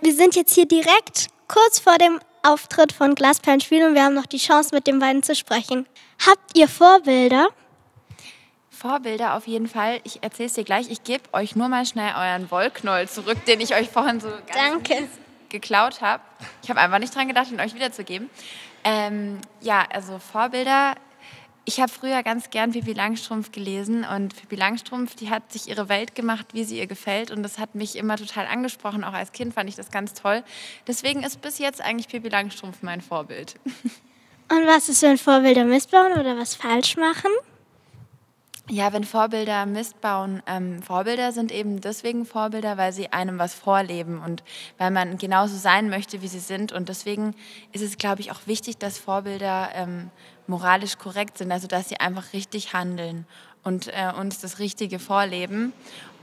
Wir sind jetzt hier direkt kurz vor dem Auftritt von Glasperlenspiel und wir haben noch die Chance, mit den beiden zu sprechen. Habt ihr Vorbilder? Vorbilder auf jeden Fall. Ich erzähle es dir gleich. Ich gebe euch nur mal schnell euren Wollknoll zurück, den ich euch vorhin so Danke. geklaut habe. Ich habe einfach nicht dran gedacht, ihn euch wiederzugeben. Ähm, ja, also Vorbilder. Ich habe früher ganz gern Pippi Langstrumpf gelesen und Pippi Langstrumpf, die hat sich ihre Welt gemacht, wie sie ihr gefällt und das hat mich immer total angesprochen. Auch als Kind fand ich das ganz toll. Deswegen ist bis jetzt eigentlich Pippi Langstrumpf mein Vorbild. Und was ist, wenn Vorbilder missbauen oder was falsch machen? Ja, wenn Vorbilder Mist bauen, ähm, Vorbilder sind eben deswegen Vorbilder, weil sie einem was vorleben und weil man genauso sein möchte, wie sie sind. Und deswegen ist es, glaube ich, auch wichtig, dass Vorbilder ähm, moralisch korrekt sind, also dass sie einfach richtig handeln und äh, uns das Richtige vorleben.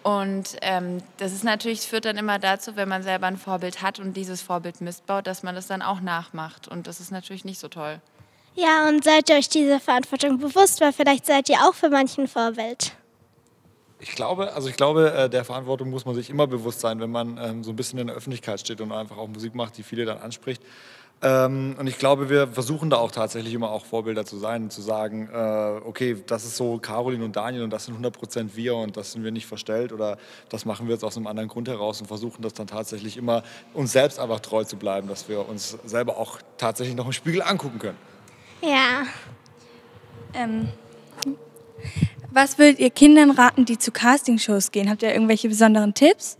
Und ähm, das ist natürlich, führt dann immer dazu, wenn man selber ein Vorbild hat und dieses Vorbild Mist baut, dass man das dann auch nachmacht. Und das ist natürlich nicht so toll. Ja, und seid ihr euch dieser Verantwortung bewusst, weil vielleicht seid ihr auch für manchen Vorbild. Ich glaube, also ich glaube, äh, der Verantwortung muss man sich immer bewusst sein, wenn man ähm, so ein bisschen in der Öffentlichkeit steht und einfach auch Musik macht, die viele dann anspricht. Ähm, und ich glaube, wir versuchen da auch tatsächlich immer auch Vorbilder zu sein, zu sagen, äh, okay, das ist so Caroline und Daniel und das sind 100% wir und das sind wir nicht verstellt oder das machen wir jetzt aus einem anderen Grund heraus und versuchen das dann tatsächlich immer uns selbst einfach treu zu bleiben, dass wir uns selber auch tatsächlich noch im Spiegel angucken können. Ja. Ähm, was würdet ihr Kindern raten, die zu Castingshows gehen? Habt ihr irgendwelche besonderen Tipps?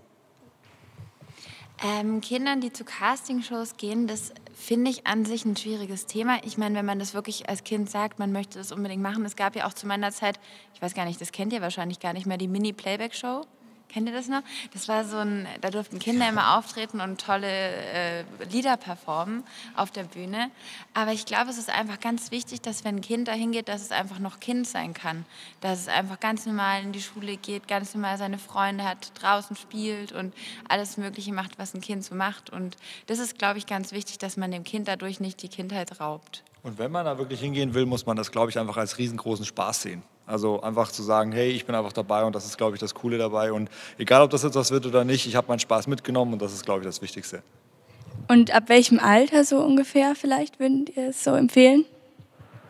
Ähm, Kindern, die zu Castingshows gehen, das finde ich an sich ein schwieriges Thema. Ich meine, wenn man das wirklich als Kind sagt, man möchte das unbedingt machen. Es gab ja auch zu meiner Zeit, ich weiß gar nicht, das kennt ihr wahrscheinlich gar nicht mehr, die Mini-Playback-Show. Kennt ihr das noch? Das war so ein, da durften Kinder immer auftreten und tolle äh, Lieder performen auf der Bühne. Aber ich glaube, es ist einfach ganz wichtig, dass wenn ein Kind dahin geht, dass es einfach noch Kind sein kann. Dass es einfach ganz normal in die Schule geht, ganz normal seine Freunde hat, draußen spielt und alles Mögliche macht, was ein Kind so macht. Und das ist, glaube ich, ganz wichtig, dass man dem Kind dadurch nicht die Kindheit raubt. Und wenn man da wirklich hingehen will, muss man das, glaube ich, einfach als riesengroßen Spaß sehen. Also einfach zu sagen, hey, ich bin einfach dabei und das ist, glaube ich, das Coole dabei. Und egal, ob das jetzt was wird oder nicht, ich habe meinen Spaß mitgenommen und das ist, glaube ich, das Wichtigste. Und ab welchem Alter so ungefähr vielleicht würdet ihr es so empfehlen?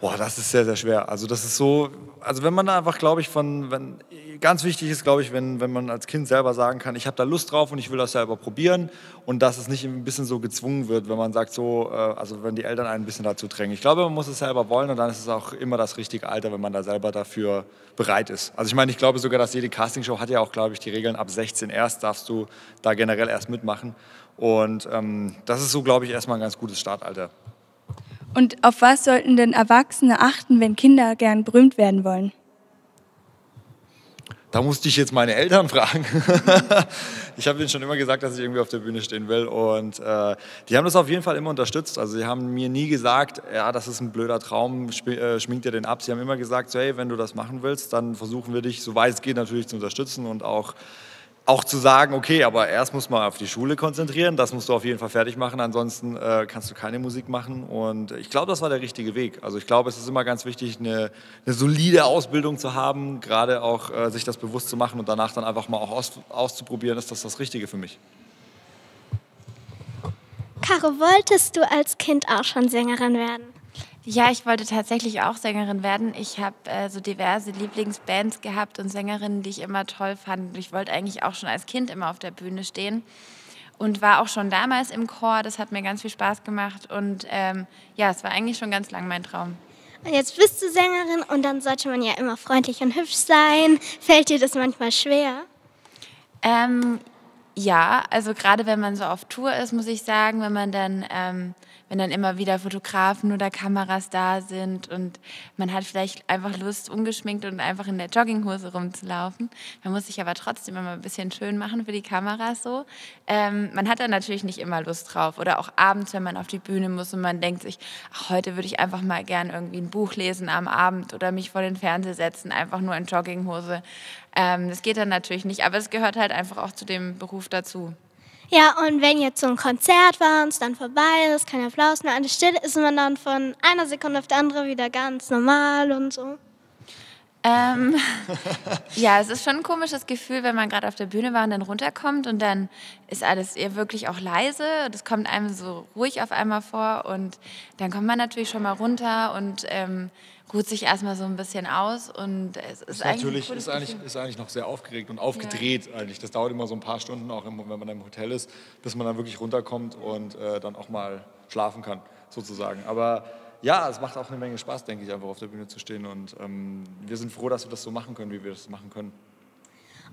Boah, das ist sehr, sehr schwer. Also das ist so, also wenn man da einfach, glaube ich, von, wenn, ganz wichtig ist, glaube ich, wenn, wenn man als Kind selber sagen kann, ich habe da Lust drauf und ich will das selber probieren und dass es nicht ein bisschen so gezwungen wird, wenn man sagt so, äh, also wenn die Eltern einen ein bisschen dazu drängen. Ich glaube, man muss es selber wollen und dann ist es auch immer das richtige Alter, wenn man da selber dafür bereit ist. Also ich meine, ich glaube sogar, dass jede Castingshow hat ja auch, glaube ich, die Regeln, ab 16 erst darfst du da generell erst mitmachen und ähm, das ist so, glaube ich, erstmal ein ganz gutes Startalter. Und auf was sollten denn Erwachsene achten, wenn Kinder gern berühmt werden wollen? Da musste ich jetzt meine Eltern fragen. ich habe ihnen schon immer gesagt, dass ich irgendwie auf der Bühne stehen will. Und äh, die haben das auf jeden Fall immer unterstützt. Also sie haben mir nie gesagt, ja, das ist ein blöder Traum, äh, schminkt dir den ab. Sie haben immer gesagt, so, hey, wenn du das machen willst, dann versuchen wir dich, soweit es geht, natürlich zu unterstützen und auch auch zu sagen, okay, aber erst muss man auf die Schule konzentrieren, das musst du auf jeden Fall fertig machen, ansonsten äh, kannst du keine Musik machen. Und ich glaube, das war der richtige Weg. Also ich glaube, es ist immer ganz wichtig, eine, eine solide Ausbildung zu haben, gerade auch äh, sich das bewusst zu machen und danach dann einfach mal auch aus, auszuprobieren, ist das das Richtige für mich. Caro, wolltest du als Kind auch schon Sängerin werden? Ja, ich wollte tatsächlich auch Sängerin werden. Ich habe äh, so diverse Lieblingsbands gehabt und Sängerinnen, die ich immer toll fand. Ich wollte eigentlich auch schon als Kind immer auf der Bühne stehen und war auch schon damals im Chor. Das hat mir ganz viel Spaß gemacht und ähm, ja, es war eigentlich schon ganz lang mein Traum. Und jetzt bist du Sängerin und dann sollte man ja immer freundlich und hübsch sein. Fällt dir das manchmal schwer? Ähm, ja, also gerade wenn man so auf Tour ist, muss ich sagen, wenn man dann ähm, wenn dann immer wieder Fotografen oder Kameras da sind und man hat vielleicht einfach Lust, ungeschminkt und einfach in der Jogginghose rumzulaufen. Man muss sich aber trotzdem immer ein bisschen schön machen für die Kameras so. Ähm, man hat dann natürlich nicht immer Lust drauf. Oder auch abends, wenn man auf die Bühne muss und man denkt sich, ach, heute würde ich einfach mal gern irgendwie ein Buch lesen am Abend oder mich vor den Fernseher setzen, einfach nur in Jogginghose. Ähm, das geht dann natürlich nicht, aber es gehört halt einfach auch zu dem Beruf dazu. Ja, und wenn jetzt so ein Konzert war und es dann vorbei ist, kein Applaus mehr, alles still, ist man dann von einer Sekunde auf die andere wieder ganz normal und so? Ähm, ja, es ist schon ein komisches Gefühl, wenn man gerade auf der Bühne war und dann runterkommt und dann ist alles eher wirklich auch leise. Das kommt einem so ruhig auf einmal vor und dann kommt man natürlich schon mal runter und ähm, ruht sich erstmal so ein bisschen aus und es ist, ist eigentlich, natürlich ist eigentlich, ist eigentlich noch sehr aufgeregt und aufgedreht Ja. eigentlich. Das dauert immer so ein paar Stunden, auch im, wenn man im Hotel ist, bis man dann wirklich runterkommt und äh, dann auch mal schlafen kann, sozusagen. Aber ja, es macht auch eine Menge Spaß, denke ich, einfach auf der Bühne zu stehen. Und ähm, wir sind froh, dass wir das so machen können, wie wir das machen können.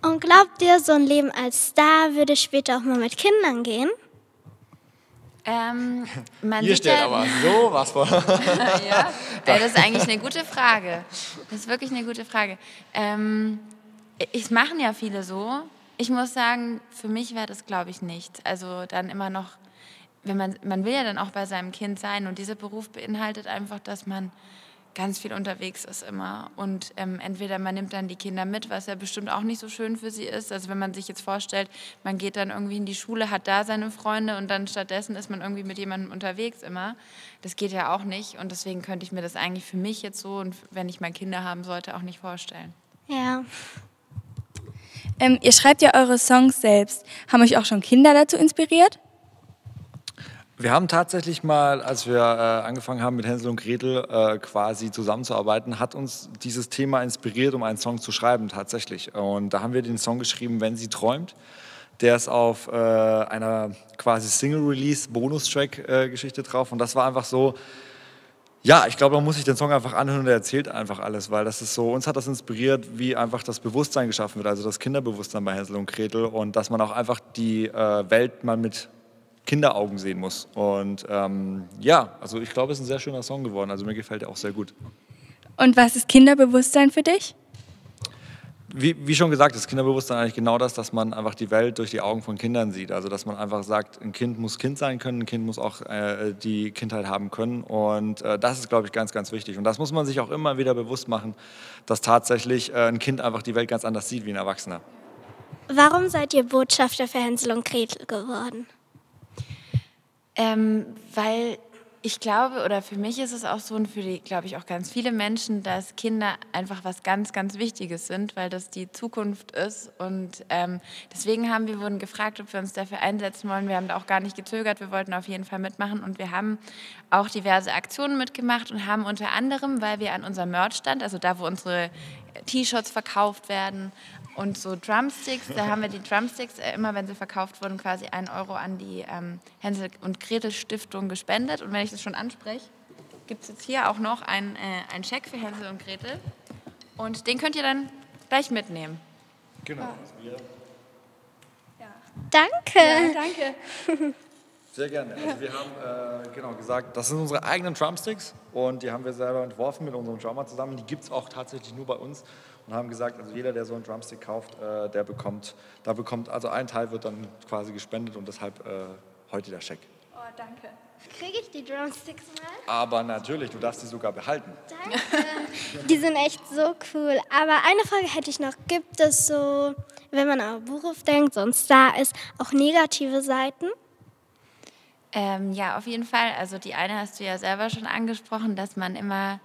Und glaubt ihr, so ein Leben als Star würde später auch mal mit Kindern gehen? Ähm, man stellt ja, aber so was vor. ja, das ist eigentlich eine gute Frage. Das ist wirklich eine gute Frage. Ähm, es machen ja viele so. Ich muss sagen, für mich wäre das, glaube ich, nicht. Also dann immer noch, wenn man, man will ja dann auch bei seinem Kind sein und dieser Beruf beinhaltet einfach, dass man ganz viel unterwegs ist immer. Und ähm, entweder man nimmt dann die Kinder mit, was ja bestimmt auch nicht so schön für sie ist. Also wenn man sich jetzt vorstellt, man geht dann irgendwie in die Schule, hat da seine Freunde und dann stattdessen ist man irgendwie mit jemandem unterwegs immer. Das geht ja auch nicht. Und deswegen könnte ich mir das eigentlich für mich jetzt so und wenn ich mal Kinder haben sollte, auch nicht vorstellen. Ja. Ähm, ihr schreibt ja eure Songs selbst. Haben euch auch schon Kinder dazu inspiriert? Wir haben tatsächlich mal, als wir äh, angefangen haben mit Hänsel und Gretel äh, quasi zusammenzuarbeiten, hat uns dieses Thema inspiriert, um einen Song zu schreiben tatsächlich. Und da haben wir den Song geschrieben, Wenn sie träumt. Der ist auf äh, einer quasi Single-Release-Bonustrack-Geschichte drauf. Und das war einfach so, ja, ich glaube, man muss sich den Song einfach anhören und er erzählt einfach alles, weil das ist so, uns hat das inspiriert, wie einfach das Bewusstsein geschaffen wird, also das Kinderbewusstsein bei Hänsel und Gretel und dass man auch einfach die äh, Welt mal mit Kinderaugen sehen muss. Und ähm, ja, also ich glaube, es ist ein sehr schöner Song geworden, also mir gefällt er auch sehr gut. Und was ist Kinderbewusstsein für dich? Wie, wie schon gesagt, ist Kinderbewusstsein eigentlich genau das, dass man einfach die Welt durch die Augen von Kindern sieht. Also dass man einfach sagt, ein Kind muss Kind sein können, ein Kind muss auch äh, die Kindheit haben können. Und äh, das ist, glaube ich, ganz, ganz wichtig. Und das muss man sich auch immer wieder bewusst machen, dass tatsächlich äh, ein Kind einfach die Welt ganz anders sieht wie ein Erwachsener. Warum seid ihr Botschafter für Hänsel und Gretel geworden? Ähm, weil ich glaube, oder für mich ist es auch so und für die, glaube ich, auch ganz viele Menschen, dass Kinder einfach was ganz, ganz Wichtiges sind, weil das die Zukunft ist. Und ähm, deswegen haben wir wurden gefragt, ob wir uns dafür einsetzen wollen. Wir haben da auch gar nicht gezögert. Wir wollten auf jeden Fall mitmachen und wir haben auch diverse Aktionen mitgemacht und haben unter anderem, weil wir an unserem Merchstand, also da, wo unsere T-Shirts verkauft werden, und so Drumsticks, da haben wir die Drumsticks äh, immer, wenn sie verkauft wurden, quasi einen Euro an die ähm, Hänsel und Gretel Stiftung gespendet. Und wenn ich das schon anspreche, gibt es jetzt hier auch noch einen, äh, einen Scheck für Hänsel und Gretel. Und den könnt ihr dann gleich mitnehmen. Genau. Danke. Danke. Sehr gerne. Also wir haben äh, genau gesagt, das sind unsere eigenen Drumsticks und die haben wir selber entworfen mit unserem Drummer zusammen. Die gibt es auch tatsächlich nur bei uns und haben gesagt, also jeder, der so einen Drumstick kauft, äh, der bekommt, da bekommt, also ein Teil wird dann quasi gespendet und deshalb äh, heute der Scheck. Oh, danke. Kriege ich die Drumsticks mal? Aber natürlich, du darfst die sogar behalten. Danke. Die sind echt so cool. Aber eine Frage hätte ich noch. Gibt es so, wenn man an Beruf denkt, so ein Star ist, auch negative Seiten? Ähm, ja, auf jeden Fall. Also die eine hast du ja selber schon angesprochen, dass man immer,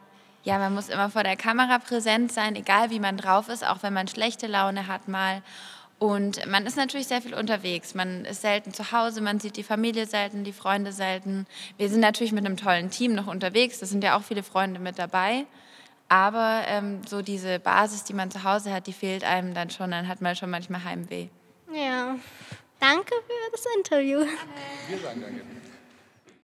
ja, man muss immer vor der Kamera präsent sein, egal wie man drauf ist, auch wenn man schlechte Laune hat mal. Und man ist natürlich sehr viel unterwegs. Man ist selten zu Hause, man sieht die Familie selten, die Freunde selten. Wir sind natürlich mit einem tollen Team noch unterwegs, da sind ja auch viele Freunde mit dabei. Aber ähm, so diese Basis, die man zu Hause hat, die fehlt einem dann schon, dann hat man schon manchmal Heimweh. Ja. Danke für das Interview. Wir sagen danke.